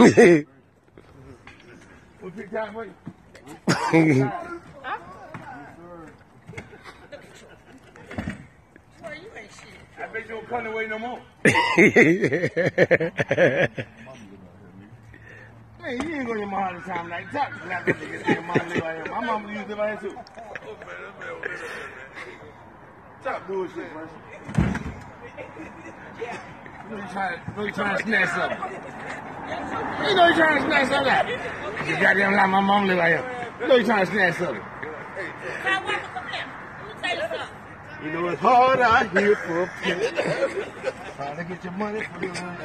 We pick time you. I bet you don't come away no more. Man, you ain't going to your mom all the time like that. Not mom used to live out too. Stop bullshit, man. You know you trying to, you know to snatch something. You know you trying to snatch something. out. You goddamn lie, my mom live out here. You know you trying to snatch something. Kyle Walker, come here. Let me tell you something. You know it's hard out here for a penny. Trying to get your money for your money.